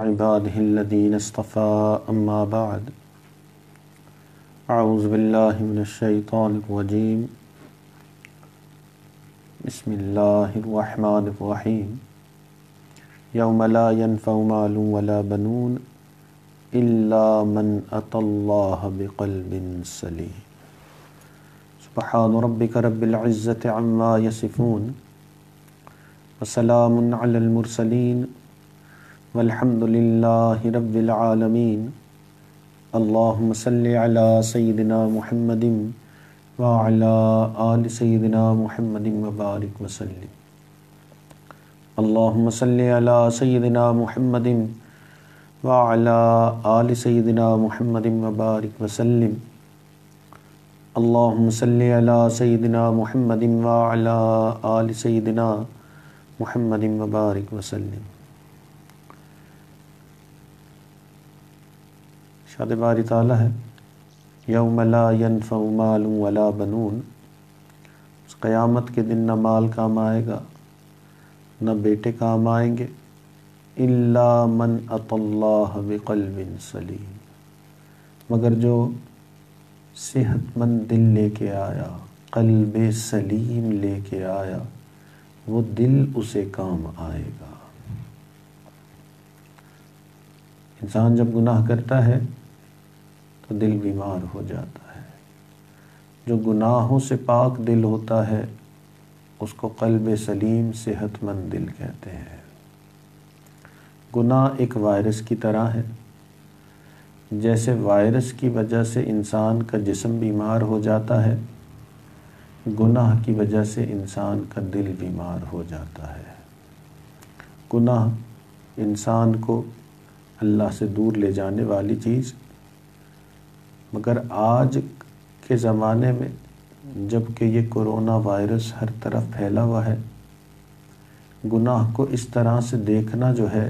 عباده الذين اصطفى أما بعد. أعوذ بالله من الشيطان الرجيم. بسم الله الرحمن الرحيم. يوم لا ينفع مال ولا بنون إلا من أتى الله بقلب سليم. سبحان ربك رب العزة عما يصفون وسلام على المرسلين والحمد لله رب العالمين. اللهم صل على سيدنا محمد وعلى آل سيدنا محمد وبارك وسلم. اللهم صل على سيدنا محمد وعلى آل سيدنا محمد وبارك وسلم. اللهم صل على سيدنا محمد وعلى آل سيدنا محمد وبارك وسلم. شاد باری تعالیٰ ہے، یوم لا ينفع مال ولا بنون۔ اس قیامت کے دن نہ مال کام آئے گا، نہ بیٹے کام آئیں گے۔ الا من اط اللہ بقلب سلیم۔ مگر جو صحت مند دل لے کے آیا، قلب سلیم لے کے آیا، وہ دل اسے کام آئے گا۔ انسان جب گناہ کرتا ہے تو دل بیمار ہو جاتا ہے۔ جو گناہوں سے پاک دل ہوتا ہے، اس کو قلب سلیم صحت مند دل کہتے ہیں۔ گناہ ایک وائرس کی طرح ہے۔ جیسے وائرس کی وجہ سے انسان کا جسم بیمار ہو جاتا ہے، گناہ کی وجہ سے انسان کا دل بیمار ہو جاتا ہے۔ گناہ انسان کو اللہ سے دور لے جانے والی چیز مگر آج کے زمانے میں جبکہ یہ کرونا وائرس ہر طرف پھیلا ہوا ہے، گناہ کو اس طرح سے دیکھنا جو ہے،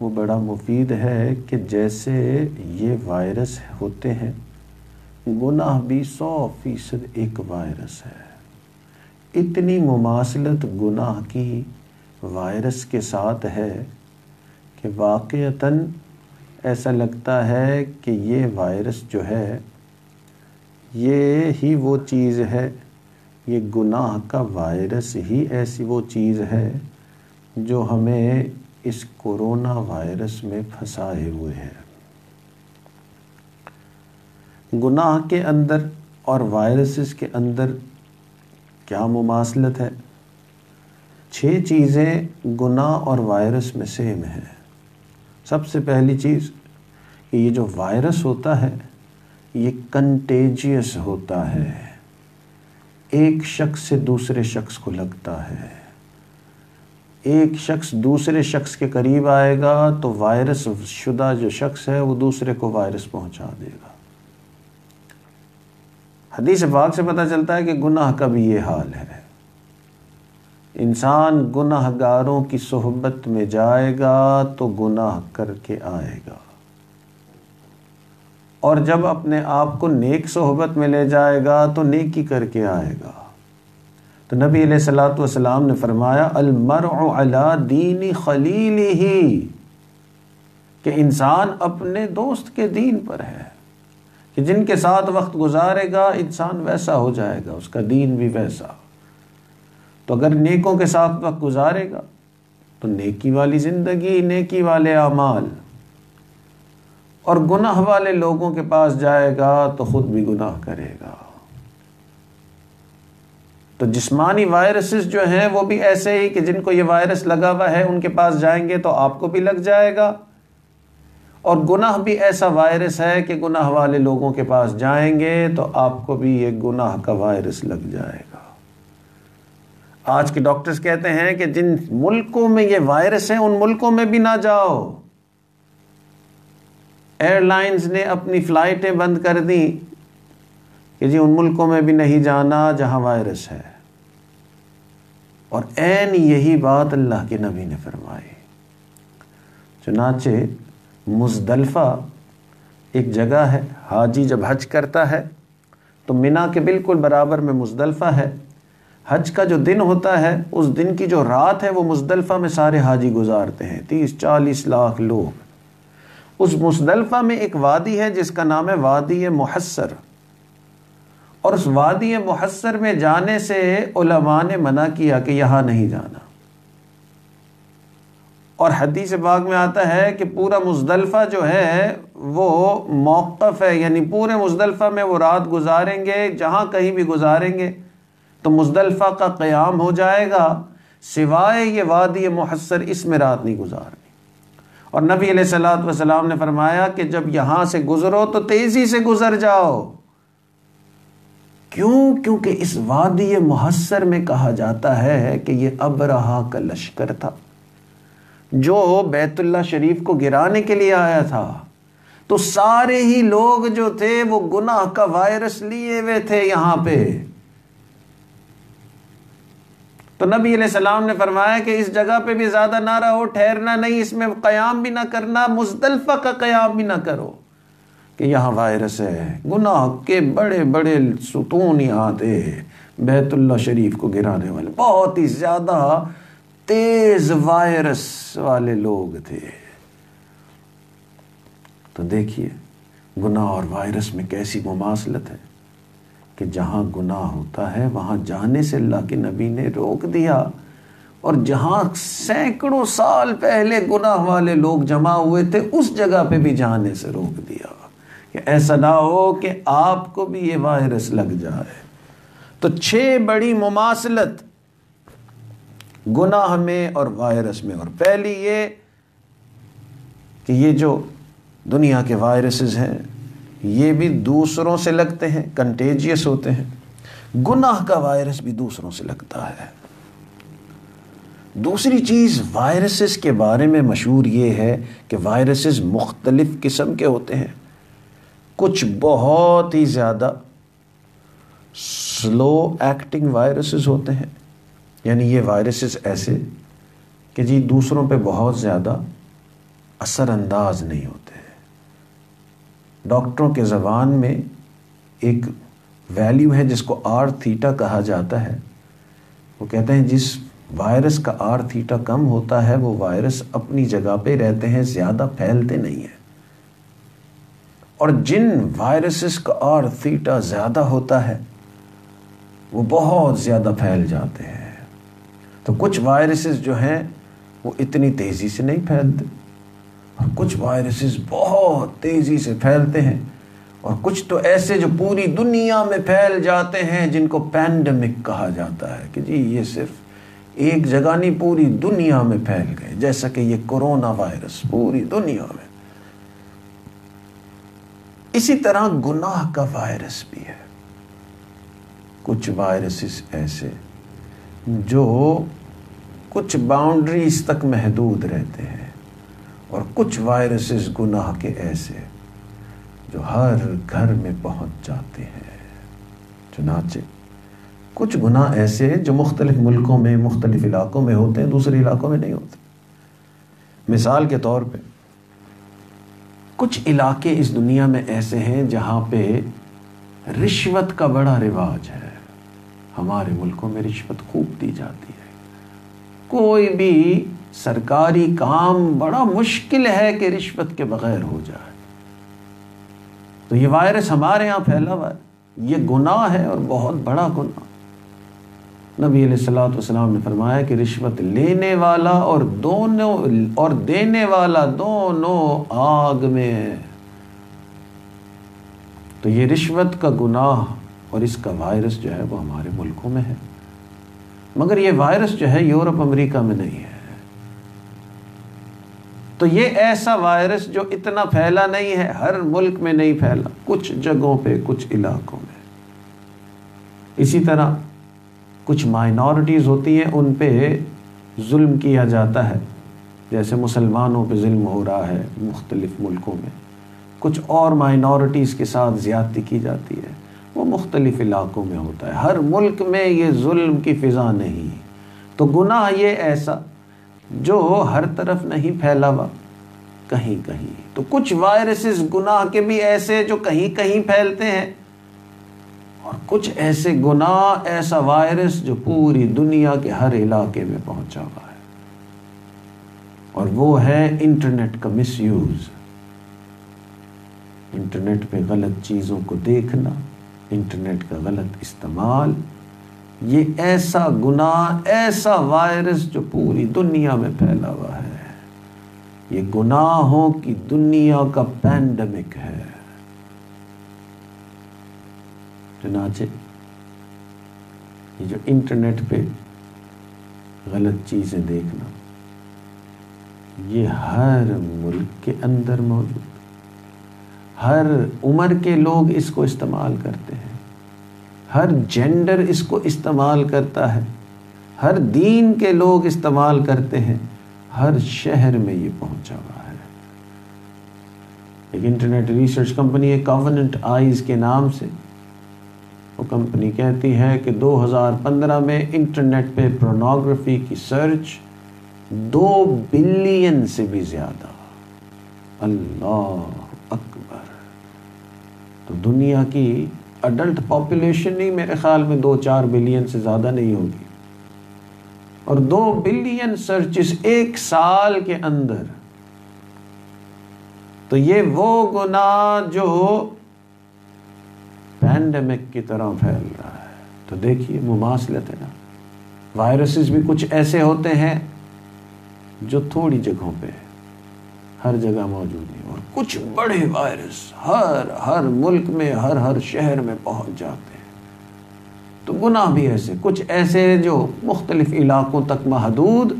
وہ بڑا مفید ہے کہ جیسے یہ وائرس ہوتے ہیں، گناہ بھی سو فیصد ایک وائرس ہے۔ اتنی مماثلت گناہ کی وائرس کے ساتھ ہے کہ واقعتاً ایسا لگتا ہے کہ یہ وائرس جو ہے، یہ ہی وہ چیز ہے، یہ گناہ کا وائرس ہی ایسی وہ چیز ہے جو ہمیں اس کورونا وائرس میں پھنسائے ہوئے ہے گناہ کے اندر اور وائرسز کے اندر کیا مماثلت ہے؟ چھ چیزیں گناہ اور وائرس میں سیم ہیں۔ سب سے پہلی چیز کہ یہ جو وائرس ہوتا ہے، یہ کنٹیجیس ہوتا ہے۔ ایک شخص سے دوسرے شخص کو لگتا ہے۔ ایک شخص دوسرے شخص کے قریب آئے گا تو وائرس شدہ جو شخص ہے، وہ دوسرے کو وائرس پہنچا دے گا۔ حدیث پاک سے پتہ چلتا ہے کہ گناہ کا بھی یہ حال ہے۔ انسان گناہ گاروں کی صحبت میں جائے گا تو گناہ کر کے آئے گا۔ اور جب اپنے آپ کو نیک صحبت میں لے جائے گا تو نیکی کر کے آئے گا۔ تو نبی علیہ السلاۃ والسلام نے فرمایا، المرء علی دینی خلیل ہی کہ انسان اپنے دوست کے دین پر ہے، کہ جن کے ساتھ وقت گزارے گا انسان ویسا ہو جائے گا، اس کا دین بھی ویسا۔ تو اگر نیکوں کے ساتھ وقت گزارے گا، تو نیکی والی زندگی، نیکی والے اعمال اور گناہ والے لوگوں کے پاس جائے گا تو خود بھی گناہ کرے گا۔ تو جسمانی وائرسز جو ہیں وہ بھی ایسے ہی کہ جن کو یہ وائرس لگا ہوا ہے، ان کے پاس جائیں گے تو آپ کو بھی لگ جائے گا۔ اور گناہ بھی ایسا وائرس ہے کہ گناہ والے لوگوں کے پاس جائیں گے تو آپ کو بھی یہ گناہ کا وائرس لگ جائے گا۔ آج کے ڈاکٹرز کہتے ہیں کہ جن ملکوں میں یہ وائرس ہیں، ان ملکوں میں بھی نہ جاؤ۔ ایئر لائنز نے اپنی فلائٹیں بند کر دیں۔ کہ جی ان ملکوں میں بھی نہیں جانا جہاں وائرس ہے۔ اور عین یہی بات اللہ کے نبی نے فرمائی۔ چنانچہ مزدلفہ ایک جگہ ہے، حاجی جب حج کرتا ہے تو منا کے بالکل برابر میں مزدلفہ ہے۔ حج کا جو دن ہوتا ہے، اس دن کی جو رات ہے، وہ مزدلفہ میں سارے حاجی گزارتے ہیں۔ تیس، چالیس لاکھ لوگ۔ اس مزدلفہ میں ایک وادی ہے، جس کا نام ہے وادی محسر۔ اور اس وادی محسر میں جانے سے علماء نے منع کیا کہ یہاں نہیں جانا۔ اور حدیث باغ میں آتا ہے کہ پورا مزدلفہ جو ہے، وہ موقف ہے۔ یعنی پورے مزدلفہ میں وہ رات گزاریں گے، جہاں کہیں بھی گزاریں گے۔ تو مزدلفہ کا قیام ہو جائے گا، سوائے یہ وادی محسر اس میں رات نہیں گزارنی اور نبی علیہ السلاۃ وسلام نے فرمایا کہ جب یہاں سے گزرو تو تیزی سے گزر جاؤ۔ کیوں؟ کیونکہ اس وادی محسر میں کہا جاتا ہے کہ یہ ابرہا کا لشکر تھا، جو بیت اللہ شریف کو گرانے کے لیے آیا تھا۔ تو سارے ہی لوگ جو تھے وہ گناہ کا وائرس لیے ہوئے تھے یہاں پہ۔ تو نبی علیہ السلام نے فرمایا کہ اس جگہ پہ بھی زیادہ نہ رہو، ٹھہرنا نہیں، اس میں قیام بھی نہ کرنا، مزدلفہ کا قیام بھی نہ کرو۔ کہ یہاں وائرس ہے، گناہ کے بڑے بڑے ستون یہاں تھے بیت اللہ شریف کو گرانے والے۔ بہت ہی زیادہ تیز وائرس والے لوگ تھے۔ تو دیکھیے، گناہ اور وائرس میں کیسی مماثلت ہے۔ کہ جہاں گناہ ہوتا ہے، وہاں جانے سے اللہ کے نبی نے روک دیا۔ اور جہاں سینکڑوں سال پہلے گناہ والے لوگ جمع ہوئے تھے، اس جگہ پہ بھی جانے سے روک دیا۔ کہ ایسا نہ ہو کہ آپ کو بھی یہ وائرس لگ جائے۔ تو چھ بڑی مماثلت گناہ میں اور وائرس میں۔ اور پہلی یہ کہ یہ جو دنیا کے وائرسز ہیں یہ بھی دوسروں سے لگتے ہیں کنٹیجیس ہوتے ہیں۔ گناہ کا وائرس بھی دوسروں سے لگتا ہے۔ دوسری چیز وائرسز کے بارے میں مشہور یہ ہے کہ وائرسز مختلف قسم کے ہوتے ہیں۔ کچھ بہت ہی زیادہ سلو ایکٹنگ وائرسز ہوتے ہیں۔ یعنی یہ وائرسز ایسے کہ جی دوسروں پہ بہت زیادہ اثر انداز نہیں ہوتے۔ ڈاکٹروں کے زبان میں ایک ویلیو ہے جس کو آر تھیٹا کہا جاتا ہے۔ وہ کہتے ہیں جس وائرس کا آر تھیٹا کم ہوتا ہے، وہ وائرس اپنی جگہ پہ رہتے ہیں، زیادہ پھیلتے نہیں ہیں۔ اور جن وائرسز کا آر تھیٹا زیادہ ہوتا ہے، وہ بہت زیادہ پھیل جاتے ہیں۔ تو کچھ وائرسز جو ہیں، وہ اتنی تیزی سے نہیں پھیلتے۔ اور کچھ وائرسز بہت تیزی سے پھیلتے ہیں۔ اور کچھ تو ایسے جو پوری دنیا میں پھیل جاتے ہیں جن کو پینڈمک کہا جاتا ہے کہ جی یہ صرف ایک جگہ نہیں، پوری دنیا میں پھیل گئے۔ جیسا کہ یہ کورونا وائرس پوری دنیا میں۔ اسی طرح گناہ کا وائرس بھی ہے۔ کچھ وائرسز ایسے جو کچھ باؤنڈریز تک محدود رہتے ہیں۔ اور کچھ وائرسز گناہ کے ایسے جو ہر گھر میں پہنچ جاتے ہیں۔ چنانچہ، کچھ گناہ ایسے جو مختلف ملکوں میں، مختلف علاقوں میں ہوتے ہیں، دوسرے علاقوں میں نہیں ہوتے۔ مثال کے طور پہ، کچھ علاقے اس دنیا میں ایسے ہیں جہاں پہ رشوت کا بڑا رواج ہے۔ ہمارے ملکوں میں رشوت خوب دی جاتی ہے۔ کوئی بھی سرکاری کام بڑا مشکل ہے کہ رشوت کے بغیر ہو جائے۔ تو یہ وائرس ہمارے یہاں پھیلا ہوا ہے۔ یہ گناہ ہے اور بہت بڑا گناہ۔ نبی علیہ السلاۃ والسلام نے فرمایا کہ رشوت لینے والا اور دونوں، اور دینے والا دونوں آگ میں ہے۔ تو یہ رشوت کا گناہ اور اس کا وائرس جو ہے وہ ہمارے ملکوں میں ہے۔ مگر یہ وائرس جو ہے یورپ، امریکہ میں نہیں ہے۔ تو یہ ایسا وائرس جو اتنا پھیلا نہیں ہے، ہر ملک میں نہیں پھیلا، کچھ جگہوں پہ، کچھ علاقوں میں۔ اسی طرح کچھ مائنورٹیز ہوتی ہیں، ان پہ ظلم کیا جاتا ہے۔ جیسے مسلمانوں پہ ظلم ہو رہا ہے مختلف ملکوں میں۔ کچھ اور مائنورٹیز کے ساتھ زیادتی کی جاتی ہے۔ وہ مختلف علاقوں میں ہوتا ہے۔ ہر ملک میں یہ ظلم کی فضا نہیں۔ تو گناہ یہ ایسا جو ہر طرف نہیں پھیلا ہوا کہیں کہیں۔ تو کچھ وائرسز گناہ کے بھی ایسے جو کہیں کہیں پھیلتے ہیں۔ اور کچھ ایسے گناہ، ایسا وائرس جو پوری دنیا کے ہر علاقے میں پہنچا ہوا ہے۔ اور وہ ہے انٹرنیٹ کا مس یوز۔ انٹرنیٹ پہ غلط چیزوں کو دیکھنا، انٹرنیٹ کا غلط استعمال۔ یہ ایسا گناہ، ایسا وائرس جو پوری دنیا میں پھیلا ہوا ہے۔ یہ گناہوں کی دنیا کا پینڈمک ہے۔ چنانچہ یہ جو انٹرنیٹ پہ غلط چیزیں دیکھنا، یہ ہر ملک کے اندر موجود ہر عمر کے لوگ اس کو استعمال کرتے ہیں۔ ہر جینڈر اس کو استعمال کرتا ہے۔ ہر دین کے لوگ استعمال کرتے ہیں۔ ہر شہر میں یہ پہنچا ہوا ہے۔ ایک انٹرنیٹ ریسرچ کمپنی ہے کاوننٹ آئیز کے نام سے۔ وہ کمپنی کہتی ہے کہ دو ہزار پندرہ میں انٹرنیٹ پہ پرونوگرافی کی سرچ دو بلین سے بھی زیادہ۔ اللہ اکبر۔ تو دنیا کی اڈلٹ پاپولیشن نہیں میرے خیال میں دو چار بلین سے زیادہ نہیں ہوگی۔ اور دو بلین سرچز ایک سال کے اندر۔ تو یہ وہ گناہ جو پینڈمک کی طرح پھیل رہا ہے۔ تو دیکھیے مماثلت ہے نا۔ وائرسز بھی کچھ ایسے ہوتے ہیں جو تھوڑی جگہوں پہ ہر جگہ موجود ہیں اور کچھ بڑے وائرس ہر ہر ملک میں، ہر ہر شہر میں پہنچ جاتے ہیں۔ تو گناہ بھی ایسے، کچھ ایسے جو مختلف علاقوں تک محدود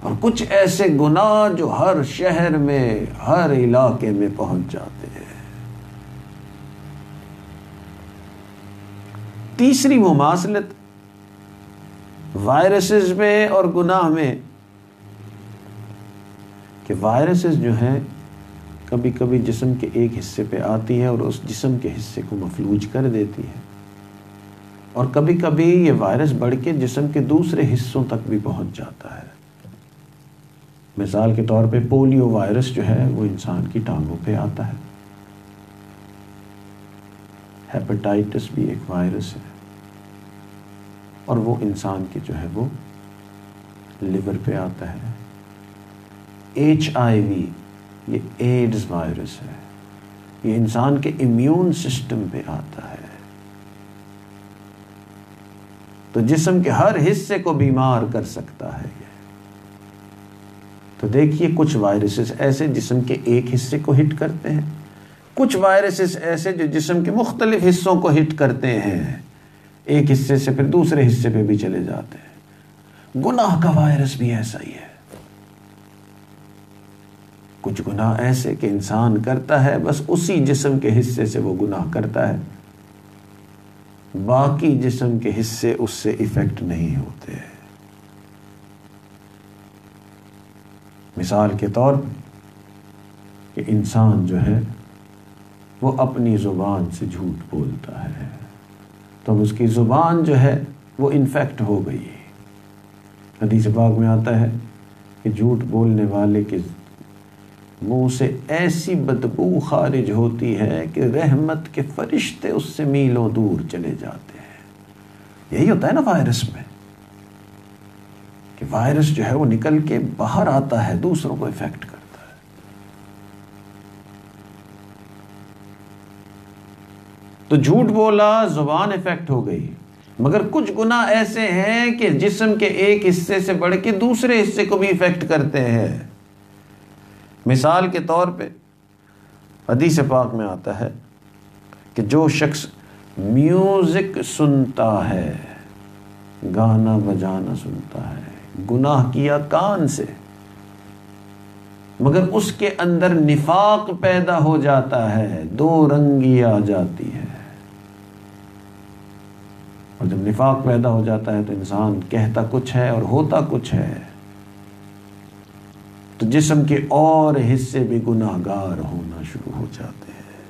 اور کچھ ایسے گناہ جو ہر شہر میں، ہر علاقے میں پہنچ جاتے ہیں۔ تیسری مماثلت، وائرسز میں اور گناہ میں کہ وائرسز جو ہیں کبھی کبھی جسم کے ایک حصے پہ آتی ہے اور اس جسم کے حصے کو مفلوج کر دیتی ہے اور کبھی کبھی یہ وائرس بڑھ کے جسم کے دوسرے حصوں تک بھی پہنچ جاتا ہے۔ مثال کے طور پہ پولیو وائرس جو ہے وہ انسان کی ٹانگوں پہ آتا ہے۔ ہیپاٹائٹس بھی ایک وائرس ہے۔ اور وہ انسان کی جو ہے وہ لیور پہ آتا ہے۔ ایچ آئی وی یہ ایڈز وائرس ہے۔ یہ انسان کے امیون سسٹم پہ آتا ہے۔ تو جسم کے ہر حصے کو بیمار کر سکتا ہے یہ۔ تو دیکھیے کچھ وائرسز ایسے جسم کے ایک حصے کو ہٹ کرتے ہیں۔ کچھ وائرسز ایسے جو جسم کے مختلف حصوں کو ہٹ کرتے ہیں۔ ایک حصے سے پھر دوسرے حصے پہ بھی چلے جاتے ہیں۔ گناہ کا وائرس بھی ایسا ہی ہے۔ کچھ گناہ ایسے کہ انسان کرتا ہے، بس اسی جسم کے حصے سے وہ گناہ کرتا ہے۔ باقی جسم کے حصے اس سے افیکٹ نہیں ہوتے۔ مثال کے طور کہ انسان جو ہے، وہ اپنی زبان سے جھوٹ بولتا ہے۔ تو اس کی زبان جو ہے، وہ انفیکٹ ہو گئی حدیث باغ میں آتا ہے کہ جھوٹ بولنے والے کے منہ سے ایسی بدبو خارج ہوتی ہے کہ رحمت کے فرشتے اس سے میلوں دور چلے جاتے ہیں۔ یہی ہوتا ہے نا وائرس میں، کہ وائرس جو ہے وہ نکل کے باہر آتا ہے، دوسروں کو افیکٹ کرتا ہے۔ تو جھوٹ بولا، زبان افیکٹ ہو گئی۔ مگر کچھ گناہ ایسے ہیں کہ جسم کے ایک حصے سے بڑھ کے دوسرے حصے کو بھی افیکٹ کرتے ہیں۔ مثال کے طور پہ حدیث پاک میں آتا ہے کہ جو شخص میوزک سنتا ہے، گانا بجانا سنتا ہے، گناہ کیا کان سے، مگر اس کے اندر نفاق پیدا ہو جاتا ہے، دو رنگی آ جاتی ہے اور جب نفاق پیدا ہو جاتا ہے تو انسان کہتا کچھ ہے اور ہوتا کچھ ہے۔ تو جسم کے اور حصے بھی گناہ گار ہونا شروع ہو جاتے ہیں۔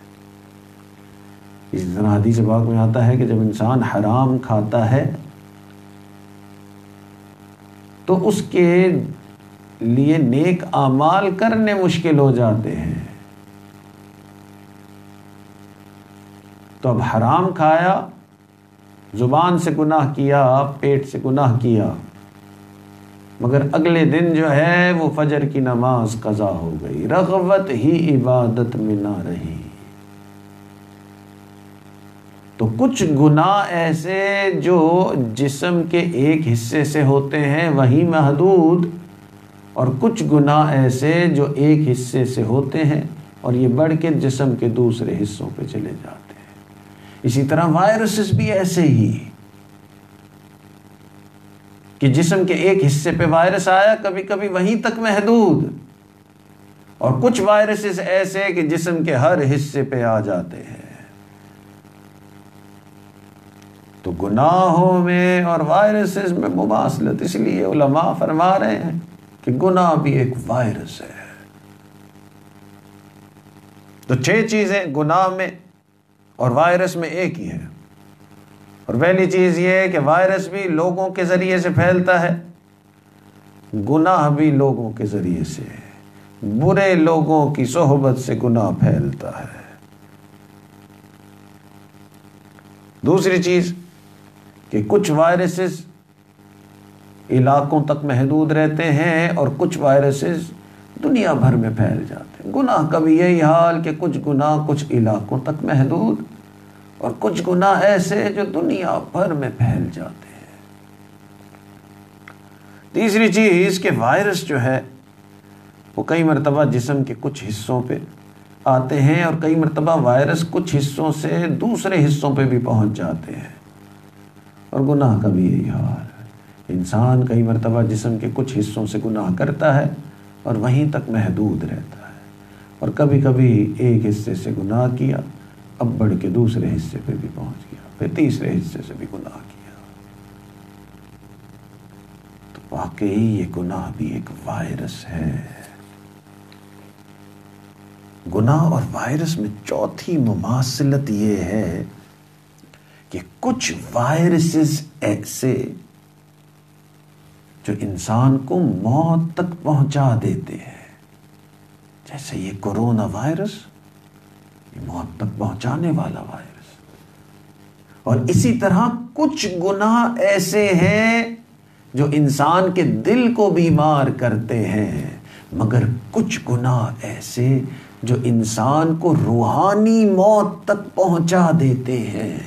اس طرح حدیث باغ میں آتا ہے کہ جب انسان حرام کھاتا ہے، تو اس کے لیے نیک اعمال کرنے مشکل ہو جاتے ہیں۔ تو اب حرام کھایا، زبان سے گناہ کیا، پیٹ سے گناہ کیا مگر اگلے دن جو ہے وہ فجر کی نماز قضا ہو گئی۔ رغبت ہی عبادت میں نہ رہی۔ تو کچھ گناہ ایسے جو جسم کے ایک حصے سے ہوتے ہیں، وہی محدود۔ اور کچھ گناہ ایسے جو ایک حصے سے ہوتے ہیں اور یہ بڑھ کے جسم کے دوسرے حصوں پہ چلے جاتے ہیں۔ اسی طرح وائرسز بھی ایسے ہی۔ کہ جسم کے ایک حصے پہ وائرس آیا، کبھی کبھی وہیں تک محدود۔ اور کچھ وائرسز ایسے کہ جسم کے ہر حصے پہ آ جاتے ہیں۔ تو گناہوں میں اور وائرسز میں مماثلت اس لیے علماء فرما رہے ہیں کہ گناہ بھی ایک وائرس ہے۔ تو چھ چیزیں گناہ میں اور وائرس میں ایک ہی ہے اور پہلی چیز یہ ہے کہ وائرس بھی لوگوں کے ذریعے سے پھیلتا ہے۔ گناہ بھی لوگوں کے ذریعے سے۔ برے لوگوں کی صحبت سے گناہ پھیلتا ہے۔ دوسری چیز کہ کچھ وائرسز علاقوں تک محدود رہتے ہیں اور کچھ وائرسز دنیا بھر میں پھیل جاتے ہیں۔ گناہ کا بھی یہی حال کہ کچھ گناہ کچھ علاقوں تک محدود اور کچھ گناہ ایسے جو دنیا بھر میں پھیل جاتے ہیں۔ تیسری چیز کہ وائرس جو ہے، وہ کئی مرتبہ جسم کے کچھ حصوں پہ آتے ہیں اور کئی مرتبہ وائرس کچھ حصوں سے دوسرے حصوں پہ بھی پہنچ جاتے ہیں۔ اور گناہ کا بھی یہی حال ہے۔ انسان کئی مرتبہ جسم کے کچھ حصوں سے گناہ کرتا ہے اور وہیں تک محدود رہتا ہے۔ اور کبھی کبھی ایک حصے سے گناہ کیا اب بڑھ کے دوسرے حصے پہ بھی پہنچ گیا، پھر تیسرے حصے سے بھی گناہ کیا۔ تو واقعی یہ گناہ بھی ایک وائرس ہے۔ گناہ اور وائرس میں چوتھی مماثلت یہ ہے کہ کچھ وائرسز ایسے جو انسان کو موت تک پہنچا دیتے ہیں، جیسے یہ کورونا وائرس موت تک پہنچانے والا وائرس۔ اور اسی طرح کچھ گناہ ایسے ہیں جو انسان کے دل کو بیمار کرتے ہیں، مگر کچھ گناہ ایسے جو انسان کو روحانی موت تک پہنچا دیتے ہیں۔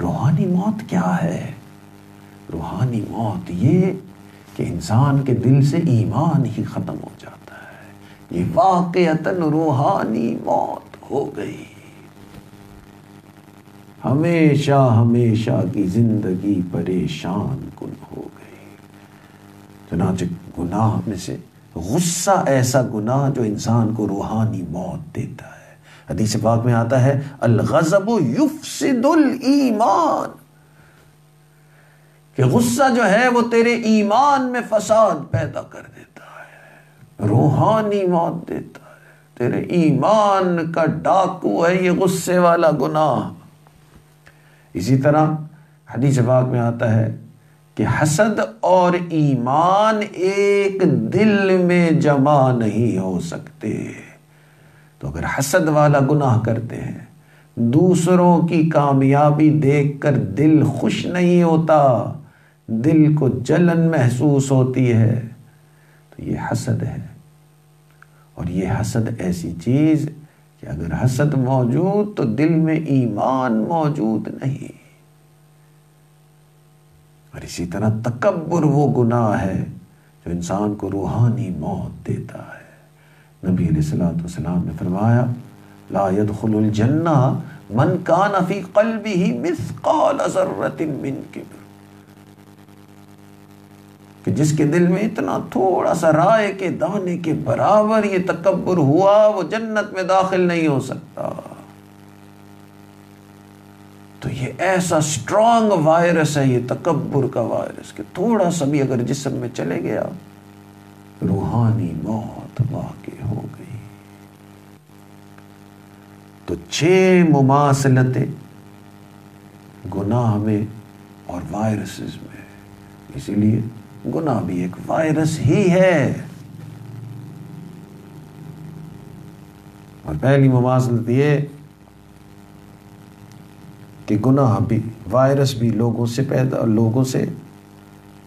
روحانی موت کیا ہے؟ روحانی موت یہ کہ انسان کے دل سے ایمان ہی ختم ہو جاتا ہے۔ یہ واقعتاً روحانی موت۔ ہو گئی۔ ہمیشہ ہمیشہ کی زندگی پریشان کن ہو گئی۔ چنانچہ گناہ میں سے غصہ ایسا گناہ جو انسان کو روحانی موت دیتا ہے۔ حدیث پاک میں آتا ہے، الغضب یفسد الایمان۔ کہ غصہ جو ہے وہ تیرے ایمان میں فساد پیدا کر دیتا ہے، روحانی موت دیتا ہے تیرے ایمان کا ڈاکو ہے، یہ غصے والا گناہ۔ اسی طرح حدیث پاک میں آتا ہے کہ حسد اور ایمان ایک دل میں جمع نہیں ہو سکتے۔ تو اگر حسد والا گناہ کرتے ہیں، دوسروں کی کامیابی دیکھ کر دل خوش نہیں ہوتا، دل کو جلن محسوس ہوتی ہے، تو یہ حسد ہے۔ اور یہ حسد ایسی چیز کہ اگر حسد موجود تو دل میں ایمان موجود نہیں۔ اور اسی طرح تکبر وہ گناہ ہے جو انسان کو روحانی موت دیتا ہے۔ نبی علیہ السلام والسلام نے فرمایا، لا يدخل الجنہ من کان فی قلبه مثقال ذرة من کبر۔ کہ جس کے دل میں اتنا تھوڑا سا رائے کے دانے کے برابر یہ تکبر ہوا، وہ جنت میں داخل نہیں ہو سکتا۔ تو یہ ایسا سٹرونگ وائرس ہے، یہ تکبر کا وائرس کہ تھوڑا سا بھی اگر جسم میں چلے گیا، روحانی موت واقع ہو گئی۔ تو چھ مماثلتیں گناہ میں اور وائرسز میں، اسی لیے گناہ بھی ایک وائرس ہی ہے۔ اور پہلی مماثلت یہ کہ گناہ بھی، وائرس بھی لوگوں سے پیدا، لوگوں سے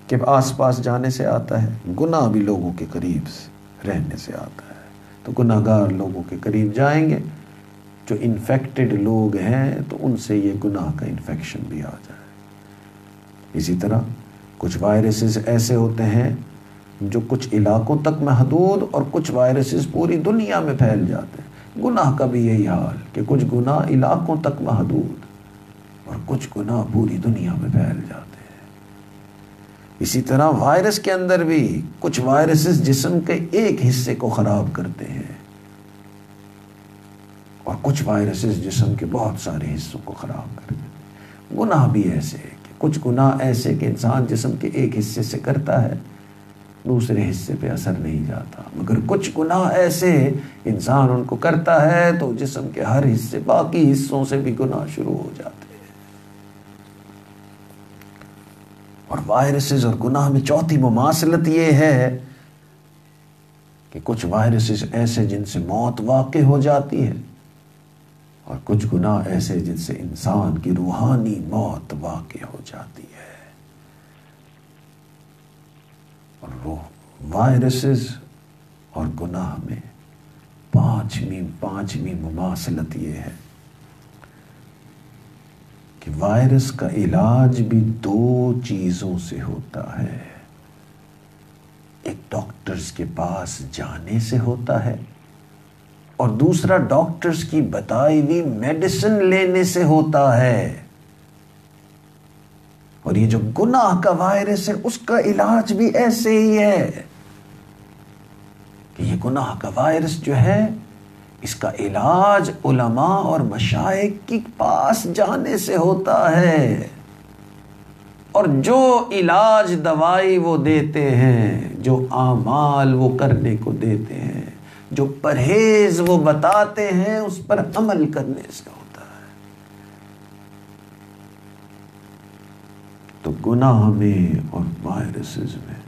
کہ آس پاس جانے سے آتا ہے۔ گناہ بھی لوگوں کے قریب سے رہنے سے آتا ہے۔ تو گناہ گار لوگوں کے قریب جائیں گے۔ جو انفیکٹڈ لوگ ہیں تو ان سے یہ گناہ کا انفیکشن بھی آ جائے۔ اسی طرح کچھ وائرسز ایسے ہوتے ہیں جو کچھ علاقوں تک محدود اور کچھ وائرسز پوری دنیا میں پھیل جاتے ہیں۔ گناہ کا بھی یہی حال کہ کچھ گناہ علاقوں تک محدود اور کچھ گناہ پوری دنیا میں پھیل جاتے ہیں۔ اسی طرح وائرس کے اندر بھی کچھ وائرسز جسم کے ایک حصے کو خراب کرتے ہیں اور کچھ وائرسز جسم کے بہت سارے حصوں کو خراب کرتے ہیں۔ گناہ بھی ایسے کہ کچھ گناہ ایسے کہ انسان جسم کے ایک حصے سے کرتا ہے، دوسرے حصے پہ اثر نہیں جاتا۔ مگر کچھ گناہ ایسے انسان ان کو کرتا ہے تو جسم کے ہر حصے، باقی حصوں سے بھی گناہ شروع ہو جاتے ہیں۔ اور وائرسز اور گناہ میں چوتھی مماثلت یہ ہے کہ کچھ وائرسز ایسے جن سے موت واقع ہو جاتی ہے۔ اور کچھ گناہ ایسے جن سے انسان کی روحانی موت واقع ہو جاتی ہے۔ اور وائرسز اور گناہ میں پانچویں پانچویں مماثلت یہ ہے کہ وائرس کا علاج بھی دو چیزوں سے ہوتا ہے۔ ایک ڈاکٹرز کے پاس جانے سے ہوتا ہے اور دوسرا ڈاکٹرز کی بتائی ہوئی میڈیسن لینے سے ہوتا ہے۔ اور یہ جو گناہ کا وائرس ہے، اس کا علاج بھی ایسے ہی ہے کہ یہ گناہ کا وائرس جو ہے، اس کا علاج علماء اور مشائق کے پاس جانے سے ہوتا ہے۔ اور جو علاج دوائی وہ دیتے ہیں، جو اعمال وہ کرنے کو دیتے ہیں۔ جو پرہیز وہ بتاتے ہیں، اس پر عمل کرنے سے ہوتا ہے۔ تو گناہ میں اور وائرسز میں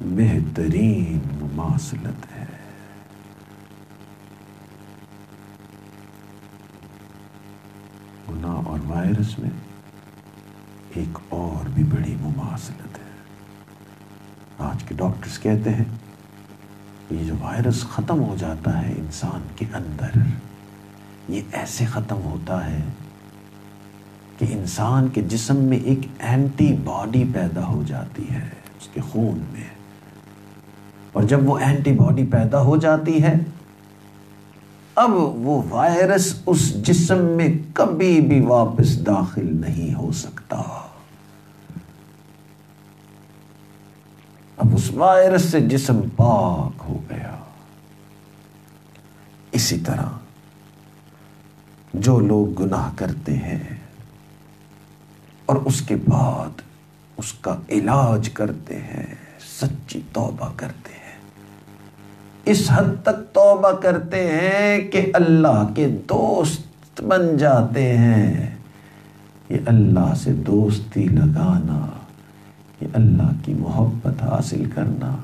بہترین مماثلت ہے۔ گناہ اور وائرس میں ایک اور بھی بڑی مماثلت ہے۔ آج کے ڈاکٹرز کہتے ہیں یہ جو وائرس ختم ہو جاتا ہے انسان کے اندر، یہ ایسے ختم ہوتا ہے کہ انسان کے جسم میں ایک اینٹی باڈی پیدا ہو جاتی ہے اس کے خون میں۔ اور جب وہ اینٹی باڈی پیدا ہو جاتی ہے، اب وہ وائرس اس جسم میں کبھی بھی واپس داخل نہیں ہو سکتا۔ اب اس وائرس سے جسم پاک ہو گیا۔ اسی طرح جو لوگ گناہ کرتے ہیں اور اس کے بعد اس کا علاج کرتے ہیں، سچی توبہ کرتے ہیں۔ اس حد تک توبہ کرتے ہیں کہ اللہ کے دوست بن جاتے ہیں۔ یہ اللہ سے دوستی لگانا یہ اللہ کی محبت حاصل کرنا،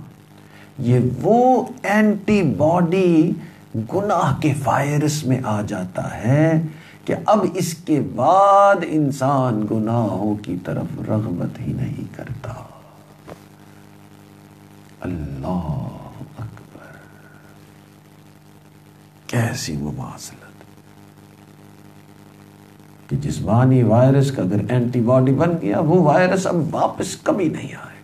یہ وہ اینٹی باڈی گناہ کے وائرس میں آ جاتا ہے کہ اب اس کے بعد انسان گناہوں کی طرف رغبت ہی نہیں کرتا۔ اللہ اکبر۔ کیسی مماثلت۔ کہ جسمانی وائرس کا اگر اینٹی باڈی بن گیا، وہ وائرس اب واپس کبھی نہیں آئے۔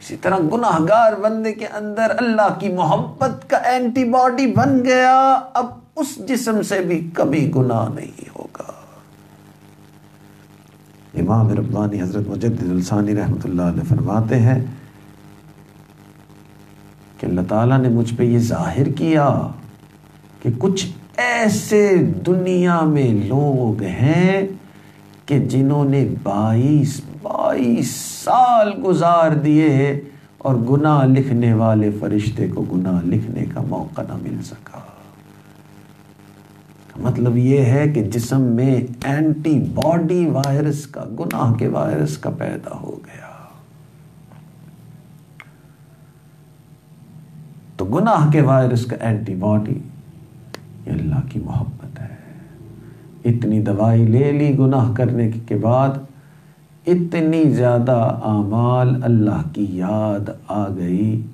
اسی طرح گناہ گار بندے کے اندر اللہ کی محبت کا اینٹی باڈی بن گیا، اب اس جسم سے بھی کبھی گناہ نہیں ہوگا۔ امام ربانی حضرت مجدد السانی رحمۃ اللہ علیہ فرماتے ہیں کہ اللہ تعالیٰ نے مجھ پہ یہ ظاہر کیا کہ کچھ ایسے دنیا میں لوگ ہیں کہ جنہوں نے بائیس بائیس سال گزار دیے اور گناہ لکھنے والے فرشتے کو گناہ لکھنے کا موقع نہ مل سکا۔ مطلب یہ ہے کہ جسم میں اینٹی باڈی وائرس کا، گناہ کے وائرس کا پیدا ہو گیا۔ تو گناہ کے وائرس کا اینٹی باڈی یہ اللہ کی محبت ہے۔ اتنی دوائی لے لی گناہ کرنے کے بعد اتنی زیادہ اعمال اللہ کی یاد آ گئی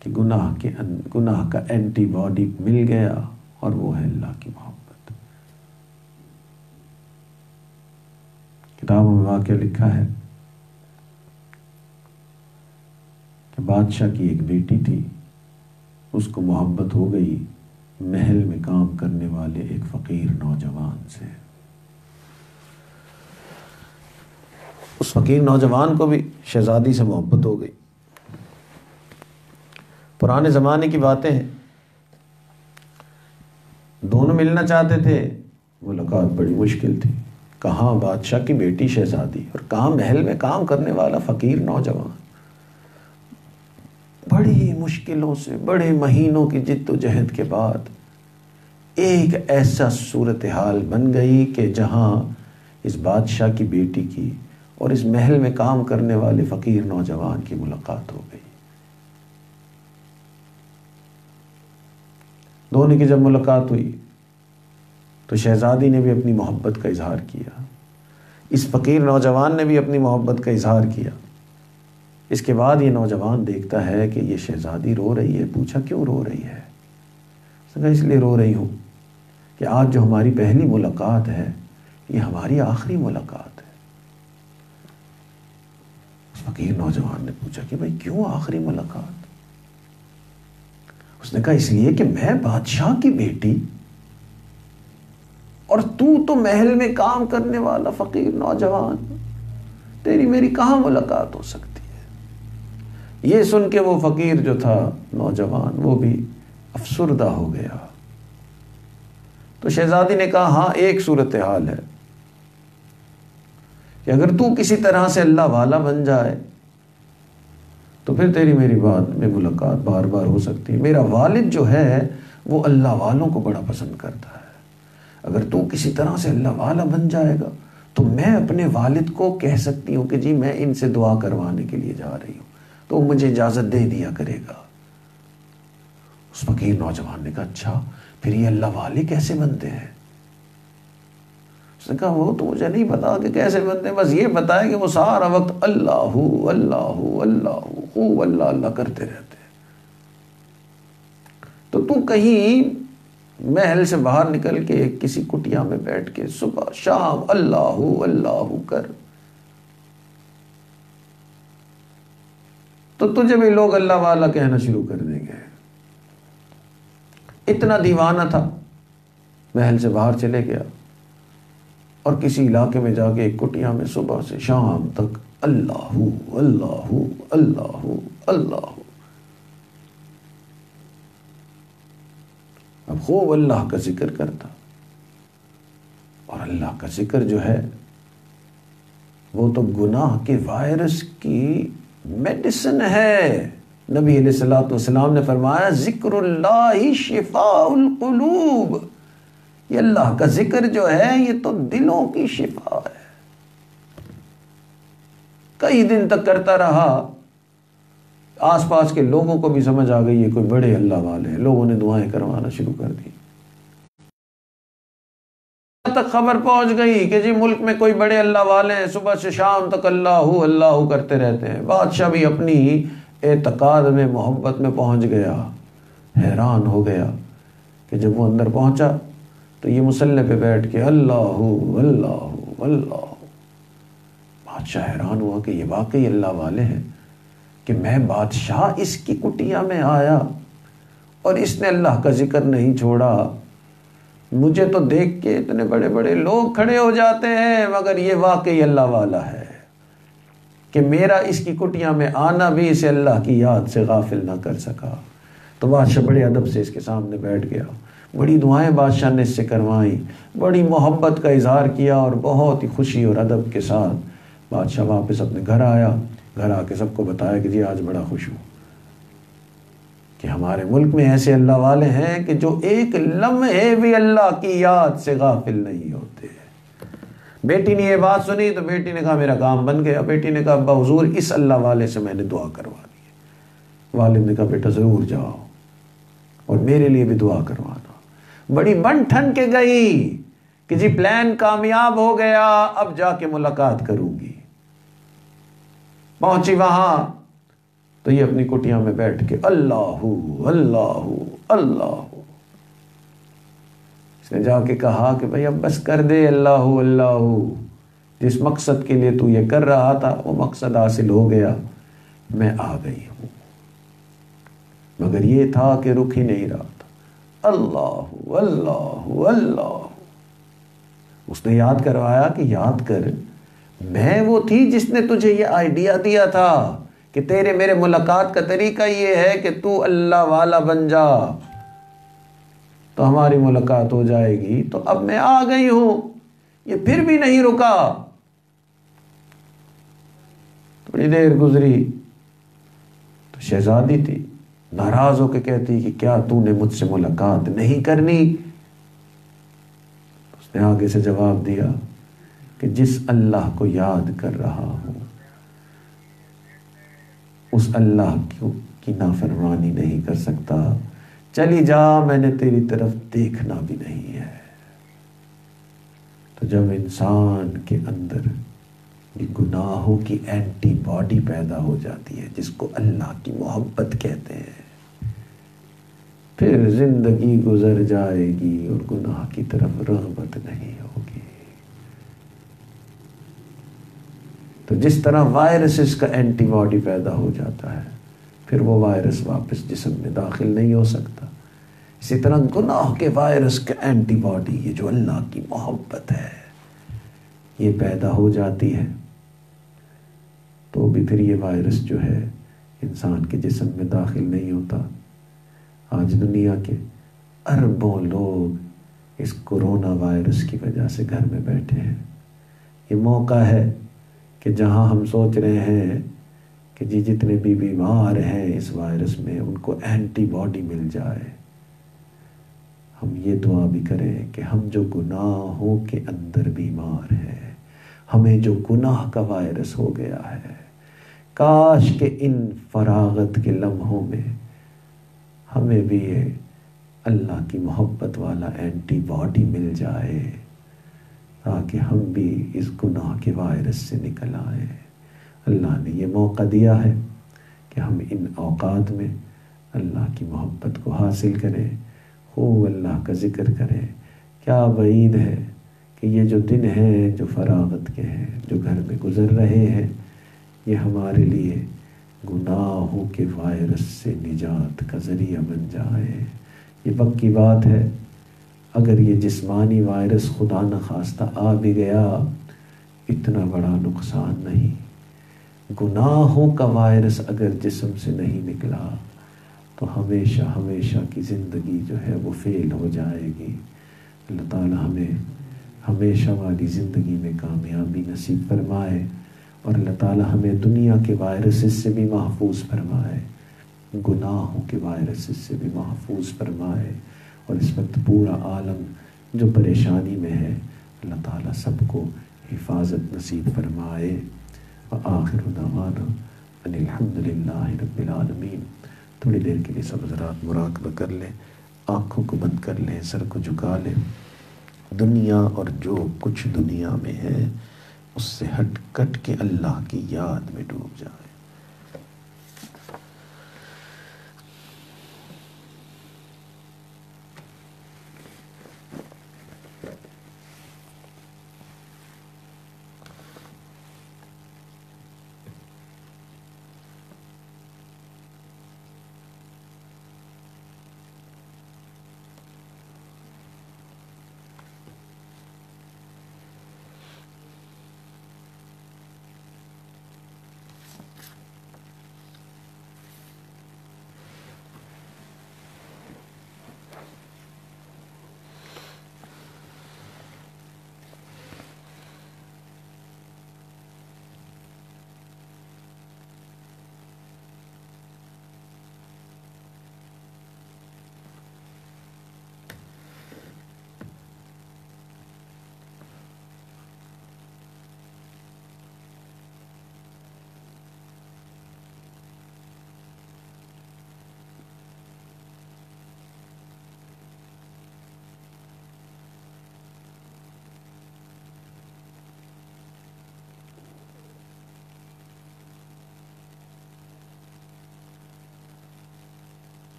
کہ گناہ کے گناہ کا اینٹی باڈی مل گیا اور وہ ہے اللہ کی محبت۔ کتابوں میں واقعہ لکھا ہے کہ بادشاہ کی ایک بیٹی تھی، اس کو محبت ہو گئی۔ محل میں کام کرنے والے ایک فقیر نوجوان سے۔ اس فقیر نوجوان کو بھی شہزادی سے محبت ہو گئی۔ پرانے زمانے کی باتیں ہیں۔ دونوں ملنا چاہتے تھے۔ ملاقات بڑی مشکل تھی۔ کہاں بادشاہ کی بیٹی شہزادی اور کہاں محل میں کام کرنے والا فقیر نوجوان؟ بڑی مشکلوں سے، بڑے مہینوں کی جد و جہد کے بعد ایک ایسا صورتحال بن گئی کہ جہاں اس بادشاہ کی بیٹی کی اور اس محل میں کام کرنے والے فقیر نوجوان کی ملاقات ہو گئی۔ دونوں کی جب ملاقات ہوئی تو شہزادی نے بھی اپنی محبت کا اظہار کیا۔ اس فقیر نوجوان نے بھی اپنی محبت کا اظہار کیا۔ اس کے بعد یہ نوجوان دیکھتا ہے کہ یہ شہزادی رو رہی ہے، پوچھا کیوں رو رہی ہے؟ اس لیے رو رہی ہوں کہ آج جو ہماری پہلی ملاقات ہے، یہ ہماری آخری ملاقات ہے۔ اس فقیر نوجوان نے پوچھا کہ بھائی، کیوں آخری ملاقات؟ اس نے کہا، اس لیے کہ میں بادشاہ کی بیٹی اور تو تو محل میں کام کرنے والا فقیر نوجوان، تیری میری کہاں ملاقات ہو سکتی؟ یہ سن کے وہ فقیر جو تھا نوجوان، وہ بھی افسردہ ہو گیا۔ تو شہزادی نے کہا ہاں ایک صورت حال ہے کہ اگر تو کسی طرح سے اللہ والا بن جائے، تو پھر تیری میری بات میں ملاقات بار بار ہو سکتی۔ میرا والد جو ہے، وہ اللہ والوں کو بڑا پسند کرتا ہے۔ اگر تو کسی طرح سے اللہ والا بن جائے گا، تو میں اپنے والد کو کہہ سکتی ہوں کہ جی میں ان سے دعا کروانے کے لیے جا رہی ہوں۔ تو مجھے اجازت دے دیا کرے گا۔ اس فقیر نوجوان نے کہا اچھا پھر یہ اللہ والے کیسے بنتے ہیں؟ اس نے کہا، وہ تو مجھے نہیں پتا کہ کیسے بنتے ہیں، بس یہ بتائے کہ وہ سارا وقت اللہ اللہ اللہ خوب اللہ اللہ کرتے رہتے ہیں۔ تو تو کہیں محل سے باہر نکل کے کسی کٹیا میں بیٹھ کے صبح شام اللہ اللہ کر۔ تو تجھے بھی لوگ اللہ والا کہنا شروع کر دیں گے۔ اتنا دیوانہ تھا۔ محل سے باہر چلے گیا۔ اور کسی علاقے میں جا کے ایک کٹیا میں صبح سے شام تک اللہ اللہ اللہ اللہ۔ اب خوب اللہ کا ذکر کرتا۔ اور اللہ کا ذکر جو ہے، وہ تو گناہ کے وائرس کی میڈیسن ہے۔ نبی علیہ السلاۃ والسلام نے فرمایا ذکر اللہ شفاء القلوب۔ یہ اللہ کا ذکر جو ہے، یہ تو دلوں کی شفا ہے۔ کئی دن تک کرتا رہا۔ آس پاس کے لوگوں کو بھی سمجھ آ گئی، یہ کوئی بڑے اللہ والے ہیں۔ لوگوں نے دعائیں کروانا شروع کر دی۔ تک خبر پہنچ گئی کہ جی ملک میں کوئی بڑے اللہ والے ہیں، صبح سے شام تک اللہ اللہ کرتے رہتے ہیں۔ بادشاہ بھی اپنی اعتقاد میں، محبت میں پہنچ گیا، حیران ہو گیا کہ جب وہ اندر پہنچا تو یہ مسلح پہ بیٹھ کے اللہ اللہ اللہ۔ بادشاہ حیران ہوا کہ یہ واقعی اللہ والے ہیں کہ میں بادشاہ اس کی کٹیا میں آیا اور اس نے اللہ کا ذکر نہیں چھوڑا۔ مجھے تو دیکھ کے اتنے بڑے بڑے لوگ کھڑے ہو جاتے ہیں، مگر یہ واقعی اللہ والا ہے کہ میرا اس کی کٹیاں میں آنا بھی اسے اللہ کی یاد سے غافل نہ کر سکا۔ تو بادشاہ بڑے ادب سے اس کے سامنے بیٹھ گیا۔ بڑی دعائیں بادشاہ نے اس سے کروائیں۔ بڑی محبت کا اظہار کیا اور بہت ہی خوشی اور ادب کے ساتھ بادشاہ واپس اپنے گھر آیا۔ گھر آ کے سب کو بتایا کہ جی آج بڑا خوش ہوں۔ کہ ہمارے ملک میں ایسے اللہ والے ہیں کہ جو ایک لمحے بھی اللہ کی یاد سے غافل نہیں ہوتے۔ بیٹی نے یہ بات سنی تو بیٹی نے کہا میرا کام بن گیا۔ بیٹی نے کہا ابا حضور اس اللہ والے سے میں نے دعا کروا دی۔ والد نے کہا بیٹا ضرور جاؤ اور میرے لیے بھی دعا کروانا بڑی بن ٹھن کے گئی کہ جی پلان کامیاب ہو گیا، اب جا کے ملاقات کروں گی۔ پہنچی وہاں۔ تو یہ اپنی کٹیاں میں بیٹھ کے اللہ اللہ اللہ اس نے جا کے کہا کہ بھائی اب بس کر دے اللہ اللہ جس مقصد کے لیے تو یہ کر رہا تھا وہ مقصد حاصل ہو گیا میں آ گئی ہوں مگر یہ تھا کہ رک ہی نہیں رہا تھا اللہ اللہ اللہ اس نے یاد کروایا کہ یاد کر میں وہ تھی جس نے تجھے یہ آئیڈیا دیا تھا کہ تیرے میرے ملاقات کا طریقہ یہ ہے کہ تو اللہ والا بن جا۔ تو ہماری ملاقات ہو جائے گی۔ تو اب میں آ گئی ہوں۔ یہ پھر بھی نہیں رکا۔ تھوڑی دیر گزری۔ تو شہزادی تھی۔ ناراض ہو کے کہتی کہ کیا تو نے مجھ سے ملاقات نہیں کرنی؟ اس نے آگے سے جواب دیا کہ جس اللہ کو یاد کر رہا ہوں۔ اس اللہ کی نافرمانی نہیں کر سکتا۔ چلی جا، میں نے تیری طرف دیکھنا بھی نہیں ہے۔ تو جب انسان کے اندر یہ گناہوں کی اینٹی باڈی پیدا ہو جاتی ہے، جس کو اللہ کی محبت کہتے ہیں، پھر زندگی گزر جائے گی اور گناہ کی طرف رغبت نہیں ہوگی تو جس طرح وائرسز کا اینٹی باڈی پیدا ہو جاتا ہے، پھر وہ وائرس واپس جسم میں داخل نہیں ہو سکتا۔ اسی طرح گناہ کے وائرس کا اینٹی باڈی یہ جو اللہ کی محبت ہے، یہ پیدا ہو جاتی ہے۔ تو بھی پھر یہ وائرس جو ہے، انسان کے جسم میں داخل نہیں ہوتا۔ آج دنیا کے اربوں لوگ اس کورونا وائرس کی وجہ سے گھر میں بیٹھے ہیں۔ یہ موقع ہے کہ جہاں ہم سوچ رہے ہیں کہ جی جتنے بھی بیمار ہیں اس وائرس میں ان کو اینٹی باڈی مل جائے۔ ہم یہ دعا بھی کریں کہ ہم جو گناہوں کے اندر بیمار ہیں، ہمیں جو گناہ کا وائرس ہو گیا ہے، کاش کے ان فراغت کے لمحوں میں ہمیں بھی یہ اللہ کی محبت والا اینٹی باڈی مل جائے۔ تاکہ ہم بھی اس گناہ کے وائرس سے نکل آئیں اللہ نے یہ موقع دیا ہے کہ ہم ان اوقات میں اللہ کی محبت کو حاصل کریں، خوب اللہ کا ذکر کریں۔ کیا بعید ہے کہ یہ جو دن ہیں، جو فراغت کے ہیں، جو گھر میں گزر رہے ہیں، یہ ہمارے لیے گناہوں کے وائرس سے نجات کا ذریعہ بن جائے۔ یہ پکی بات ہے۔ اگر یہ جسمانی وائرس خدا نخواستہ آ بھی گیا، اتنا بڑا نقصان نہیں۔ گناہوں کا وائرس اگر جسم سے نہیں نکلا، تو ہمیشہ ہمیشہ کی زندگی جو ہے وہ فیل ہو جائے گی۔ اللہ تعالی ہمیں ہمیشہ والی زندگی میں کامیابی نصیب فرمائے اور اللہ تعالیٰ ہمیں دنیا کے وائرسز سے بھی محفوظ فرمائے۔ گناہوں کے وائرسز سے بھی محفوظ فرمائے۔ اور اس وقت پورا عالم جو پریشانی میں ہے، اللہ تعالیٰ سب کو حفاظت نصیب فرمائے۔ آخر دعوانا ان الحمد للہ رب العالمین۔ تھوڑی دیر کے لیے سب حضرات مراقبہ کر لیں، آنکھوں کو بند کر لیں، سر کو جھکا لیں۔ دنیا اور جو کچھ دنیا میں ہے، اس سے ہٹ کٹ کے اللہ کی یاد میں ڈوب جائے۔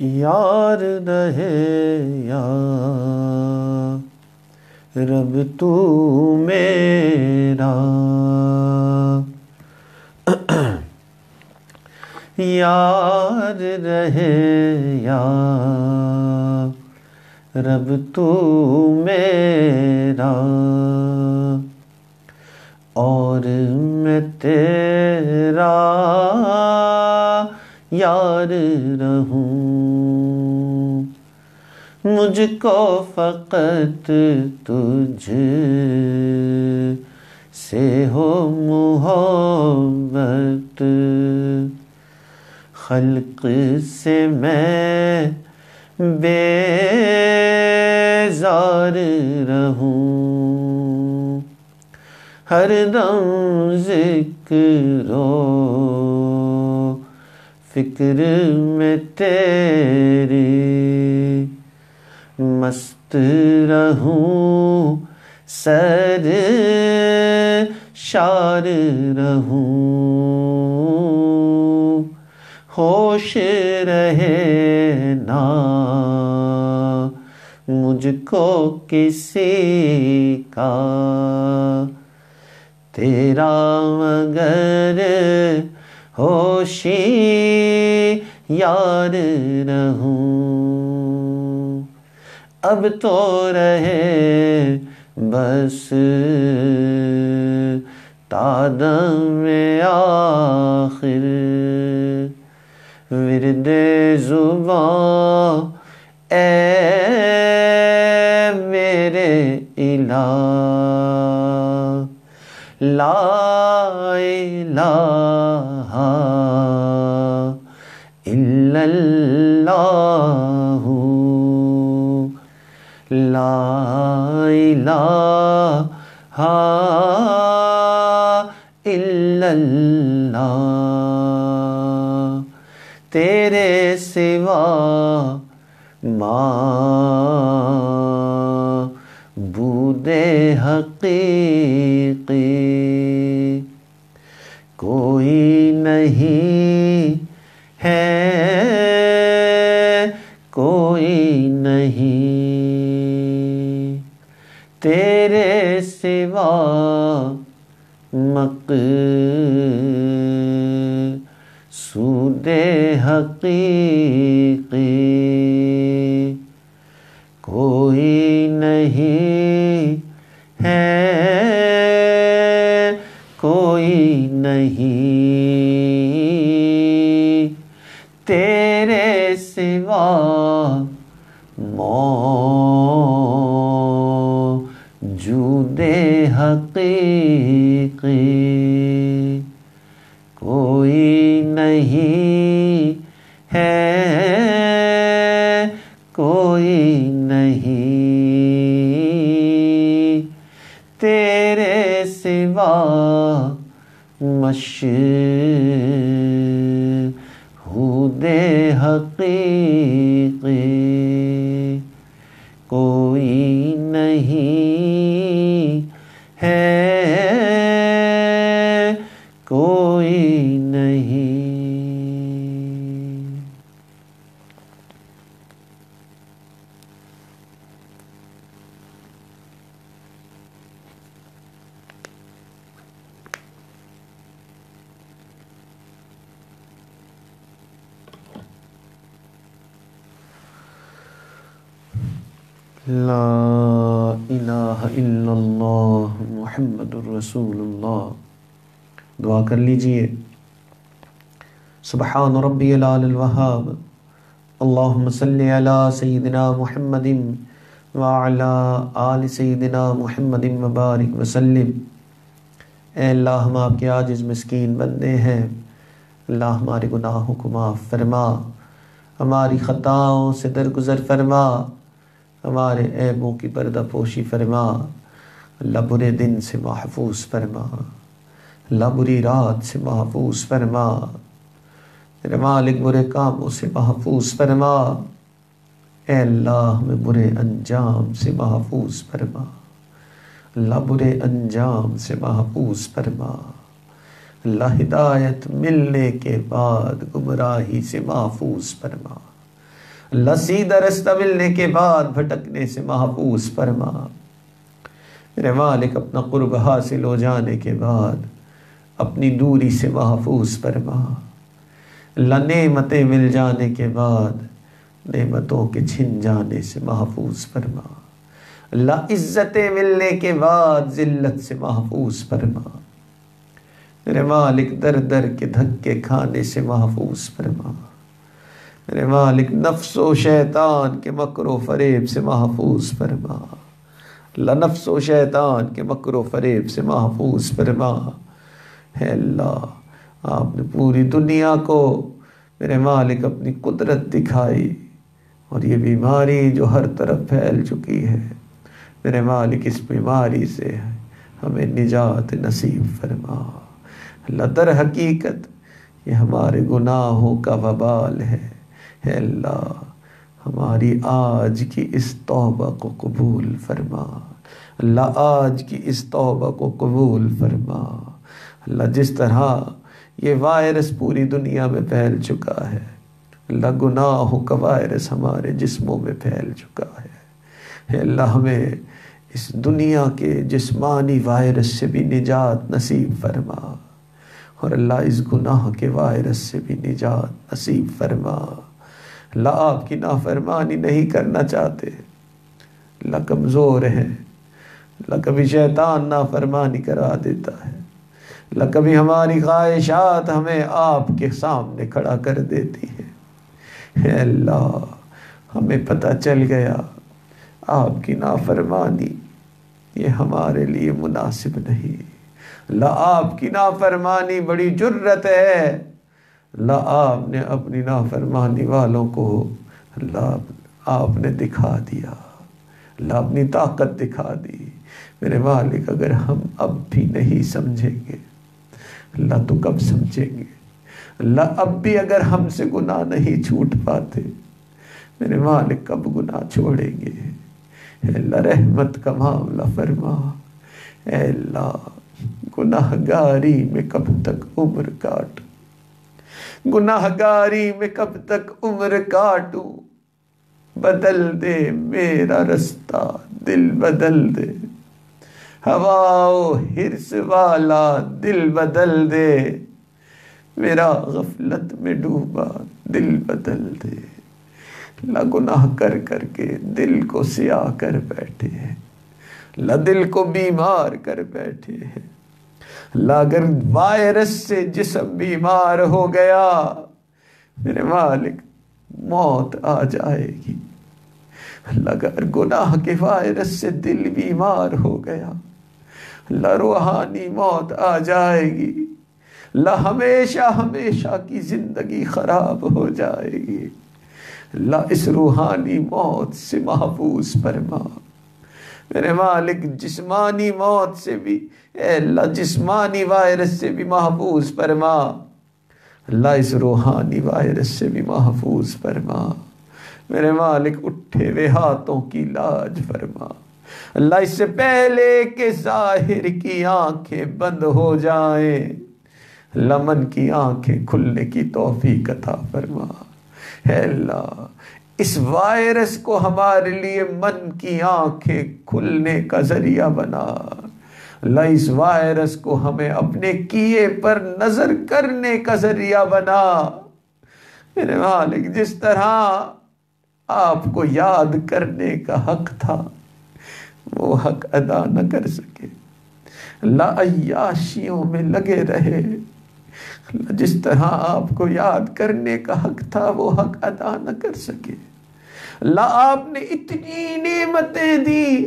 یار رہے یا رب تو میرا یار رہے یا رب تو میرا مجھ کو فقط تجھ سے ہو محبت خلق سے میں بیزار رہوں ہر دم ذکر و فکر میں تیری مست رہوں، سر شار رہوں۔ ہوش رہے نا، مجھ کو کسی کا۔ تیرا مگر ہوشی یار رہوں۔ اب تو رہے بس۔ تادم آخر۔ ورد زبان۔ اے میرے الہ۔ لا الہ الا اللہ۔ لا الہ الا اللہ۔ تیرے سوا ماں بود حقیقی کوئی نہیں۔ سوا مق سود حقیقی کوئی نہیں ہے کوئی نہیں حقیقی کوئی نہیں ہے کوئی نہیں۔ تیرے سوا مشہود حقیقی محمد الرسول اللہ۔ دعا کر لیجیے۔ سبحان ربی العال الوہاب۔ اللہم صلی علی سیدنا محمد وعلا آل سیدنا محمد مبارک وسلم۔ اے اللہ، ہم آپ کے عاجز مسکین بندے ہیں۔ اللہ ہمارے گناہوں کو معاف فرما۔ ہماری خطاؤں سے درگزر فرما۔ ہمارے عیبوں کی پردہ پوشی فرما۔ اللہ برے دن سے محفوظ فرما۔ اللہ بری رات سے محفوظ فرما۔ میرے مالک برے کاموں سے محفوظ فرما۔ اے اللہ ہمیں برے انجام سے محفوظ فرما۔ اللہ برے انجام سے محفوظ فرما۔ اللہ ہدایت ملنے کے بعد گمراہی سے محفوظ فرما۔ اللہ سیدھا رستہ ملنے کے بعد بھٹکنے سے محفوظ فرما۔ میرے مالک اپنا قرب حاصل ہو جانے کے بعد اپنی دوری سے محفوظ فرما۔ اللہ نعمتیں مل جانے کے بعد نعمتوں کے چھن جانے سے محفوظ فرما۔ اللہ عزتیں ملنے کے بعد ذلت سے محفوظ فرما۔ میرے مالک در در کے دھکے کھانے سے محفوظ فرما۔ میرے مالک نفس و شیطان کے مکر و فریب سے محفوظ فرما۔ اللہ نفس و شیطان کے مکر و فریب سے محفوظ فرما۔ ہے اللہ، آپ نے پوری دنیا کو میرے مالک اپنی قدرت دکھائی اور یہ بیماری جو ہر طرف پھیل چکی ہے، میرے مالک اس بیماری سے ہمیں نجات نصیب فرما۔ اللہ، در حقیقت یہ ہمارے گناہوں کا وبال ہے۔ اے اللہ، ہماری آج کی اس توبہ کو قبول فرما۔ اللہ آج کی اس توبہ کو قبول فرما۔ اللہ جس طرح یہ وائرس پوری دنیا میں پھیل چکا ہے، اللہ گناہوں کا وائرس ہمارے جسموں میں پھیل چکا ہے۔ اللہ، ہمیں اس دنیا کے جسمانی وائرس سے بھی نجات نصیب فرما۔ اور اللہ اس گناہ کے وائرس سے بھی نجات نصیب فرما۔ اللہ آپ کی نافرمانی نہیں کرنا چاہتے۔ اللہ کمزور ہے اللہ کبھی شیطان نافرمانی کرا دیتا ہے۔ اللہ کبھی ہماری خواہشات ہمیں آپ کے سامنے کھڑا کر دیتی ہے اے اللہ، ہمیں پتہ چل گیا، آپ کی نافرمانی یہ ہمارے لیے مناسب نہیں۔ اللہ آپ کی نافرمانی بڑی جرت ہے۔ اللہ آپ نے اپنی نافرمانی والوں کو اللہ آپ نے دکھا دیا۔ اللہ اپنی طاقت دکھا دی۔ میرے مالک اگر ہم اب بھی نہیں سمجھیں گے، اللہ تو کب سمجھیں گے؟ اللہ اب بھی اگر ہم سے گناہ نہیں چھوٹ پاتے، میرے مالک کب گناہ چھوڑیں گے؟ اے اللہ رحمت کا معاملہ فرما۔ اے اللہ گناہ گاری میں کب تک عمر کاٹ؟ گناہ گاری میں کب تک عمر کاٹوں؟ بدل دے میرا رستہ، دل بدل دے۔ ہوا ہرس والا دل بدل دے۔ میرا غفلت میں ڈوبا دل بدل دے۔ گناہ کر کر کے دل کو سیاہ کر بیٹھے ہیں۔ دل کو بیمار کر بیٹھے ہیں۔ اللہ اگر وائرس سے جسم بیمار ہو گیا، میرے مالک، موت آ جائے گی۔ اللہ اگر گناہ کے وائرس سے دل بیمار ہو گیا روحانی موت آ جائے گی۔ اللہ ہمیشہ ہمیشہ کی زندگی خراب ہو جائے گی۔ اللہ اس روحانی موت سے محفوظ فرما۔ میرے مالک، جسمانی موت سے بھی، اے اللہ جسمانی وائرس سے بھی محفوظ فرما۔ اللہ اس روحانی وائرس سے بھی محفوظ فرما۔ میرے مالک، اٹھے ہوئے ہاتھوں کی لاج فرما۔ اللہ اس سے پہلے کہ ظاہر کی آنکھیں بند ہو جائیں، لمن کی آنکھیں کھلنے کی توفیق عطا فرما۔ اے اللہ، اس وائرس کو ہمارے لیے من کی آنکھیں کھلنے کا ذریعہ بنا۔ اللہ اس وائرس کو ہمیں اپنے کیے پر نظر کرنے کا ذریعہ بنا۔ میرے مالک، جس طرح آپ کو یاد کرنے کا حق تھا وہ حق ادا نہ کر سکے۔ اللہ عیاشیوں میں لگے رہے۔ جس طرح آپ کو یاد کرنے کا حق تھا، وہ حق ادا نہ کر سکے۔ اللہ آپ نے اتنی نعمتیں دی،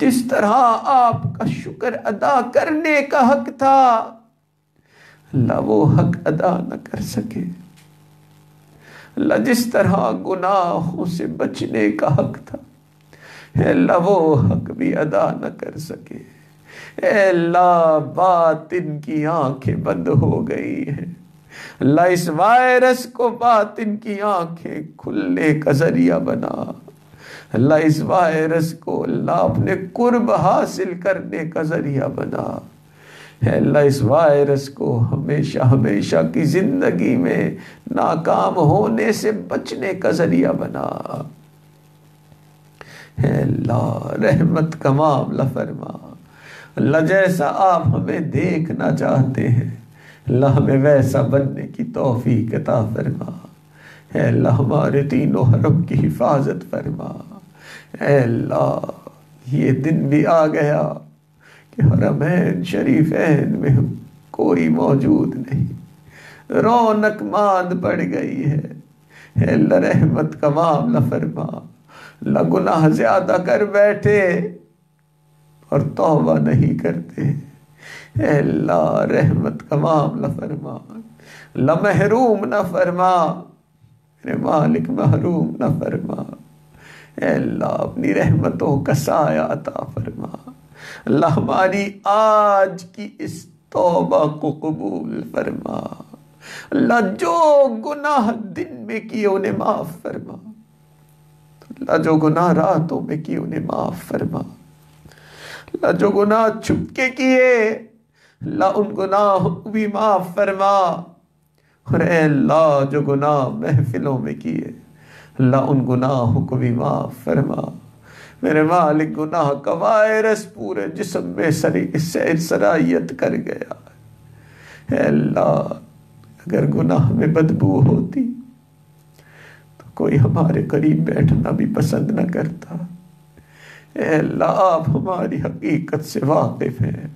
جس طرح آپ کا شکر ادا کرنے کا حق تھا اللہ وہ حق ادا نہ کر سکے۔ اللہ جس طرح گناہوں سے بچنے کا حق تھا۔ اللہ، وہ حق بھی ادا نہ کر سکے۔ اے اللہ، باطن کی آنکھیں بند ہو گئی ہیں۔ اللہ، اس وائرس کو باطن کی آنکھیں کھلنے کا ذریعہ بنا۔ اللہ، اس وائرس کو اللہ اپنے قرب حاصل کرنے کا ذریعہ بنا۔ اے اللہ، اس وائرس کو ہمیشہ ہمیشہ کی زندگی میں ناکام ہونے سے بچنے کا ذریعہ بنا۔ اے اللہ رحمت کا معاملہ فرما۔ اللہ جیسا آپ ہمیں دیکھنا چاہتے ہیں، اللہ ہمیں ویسا بننے کی توفیق عطا فرما۔ اے اللہ، ہمارے تینوں حرم کی حفاظت فرما۔ اے اللہ، یہ دن بھی آ گیا کہ حرمین شریفین میں کوئی موجود نہیں۔ رونق ماند پڑ گئی ہے۔ اے اللہ، رحمت کا معاملہ فرما۔ اللہ گناہ زیادہ کر بیٹھے اور توبہ نہیں کرتے۔ اے اللہ، رحمت کا معاملہ فرما۔ اللہ محروم نہ فرما۔ میرے مالک محروم نہ فرما۔ اے اللہ، اپنی رحمتوں کا سایہ عطا فرما۔ اللہ ہماری آج کی اس توبہ کو قبول فرما۔ اللہ جو گناہ دن میں کیے انہیں معاف فرما۔ اللہ جو گناہ راتوں میں کیے انہیں معاف فرما؟ اللہ جو گناہ چھپ کے کیے اللہ ان گناہ بھی معاف فرما۔ اور اے اللہ، جو گناہ محفلوں میں کیے اللہ ان گناہوں کو بھی معاف فرما۔ میرے مالک، گناہ کا وائرس پورے جسم میں سری سیر سرائیت کر گیا۔ اے اللہ، اگر گناہ میں بدبو ہوتی کوئی ہمارے قریب بیٹھنا بھی پسند نہ کرتا۔ اے اللہ، آپ ہماری حقیقت سے واقف ہیں۔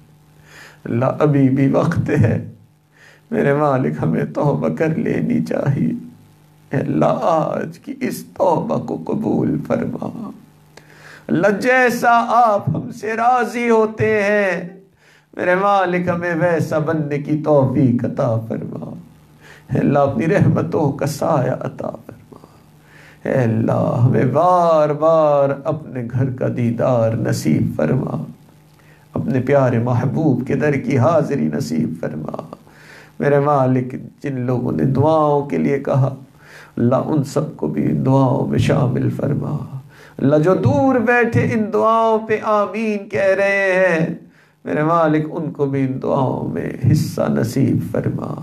اللہ ابھی بھی وقت ہے۔ میرے مالک، ہمیں توبہ کر لینی چاہیے۔ اے اللہ، آج کی اس توبہ کو قبول فرما۔ اللہ، جیسا آپ ہم سے راضی ہوتے ہیں، میرے مالک، ہمیں ویسا بننے کی توفیق عطا فرما۔ اے اللہ، اپنی رحمتوں کا سایہ عطا فرما۔ اے اللہ ہمیں بار بار اپنے گھر کا دیدار نصیب فرما۔ اپنے پیارے محبوب کے در کی حاضری نصیب فرما۔ میرے مالک، جن لوگوں نے دعاؤں کے لیے کہا، اللہ ان سب کو بھی دعاؤں میں شامل فرما۔ اللہ جو دور بیٹھے ان دعاؤں پہ آمین کہہ رہے ہیں، میرے مالک، ان کو بھی ان دعاؤں میں حصہ نصیب فرما۔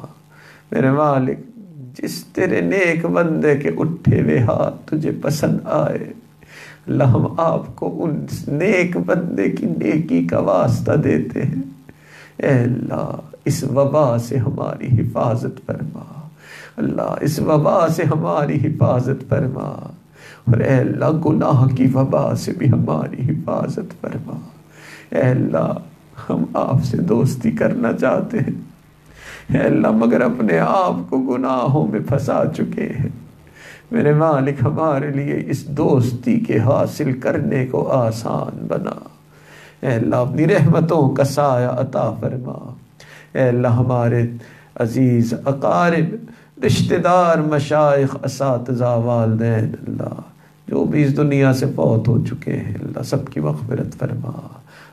میرے مالک جس تیرے نیک بندے کے اٹھے ہوئے ہاتھ تجھے پسند آئے، اللہ ہم آپ کو ان نیک بندے کی نیکی کا واسطہ دیتے ہیں۔ اے اللہ، اس وبا سے ہماری حفاظت فرما۔ اللہ، اس وبا سے ہماری حفاظت فرما۔ اور اے اللہ، گناہ کی وبا سے بھی ہماری حفاظت فرما۔ اے اللہ، ہم آپ سے دوستی کرنا چاہتے ہیں۔ اے اللہ، مگر اپنے آپ کو گناہوں میں پھنسا چکے ہیں۔ میرے مالک ہمارے لیے اس دوستی کے حاصل کرنے کو آسان بنا۔ اے اللہ، اپنی رحمتوں کا سایہ عطا فرما۔ اے اللہ، ہمارے عزیز، اقارب، رشتہ دار مشائق اساتذہ، والدین، اللہ، جو بھی اس دنیا سے فوت ہو چکے ہیں، اللہ، سب کی مغفرت فرما۔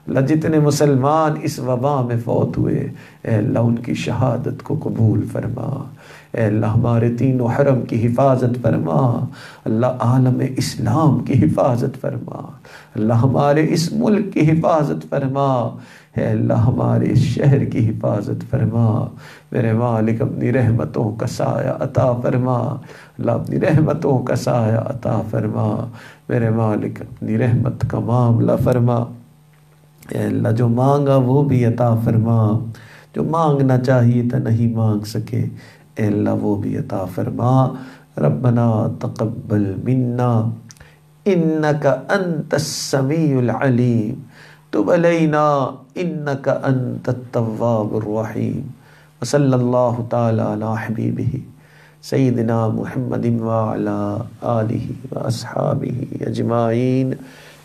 اللہ جتنے مسلمان اس وبا میں فوت ہوئے، اے اللہ ان کی شہادت کو قبول فرما۔ اے اللہ ہمارے تینوں حرم کی حفاظت فرما۔ اللہ عالم اسلام کی حفاظت فرما۔ اللہ ہمارے اس ملک کی حفاظت فرما۔ اے اللہ ہمارے اس شہر کی حفاظت فرما۔ میرے مالک اپنی رحمتوں کا سایہ عطا فرما۔ اللہ اپنی رحمتوں کا سایہ عطا فرما۔ میرے مالک اپنی رحمت کا معاملہ فرما۔ اے اللہ جو مانگا وہ بھی عطا فرما۔ جو مانگنا چاہیے تھا نہیں مانگ سکے۔ اے اللہ وہ بھی عطا فرما۔ ربنا تقبل منا۔ انکا انت السمیع العلیم۔ تب علینا۔ انکا انت التواب الرحیم۔ وصلی اللہ تعالی علی حبیبہ۔ سیدنا محمد وعلا آلہ و اصحابہ اجمعین۔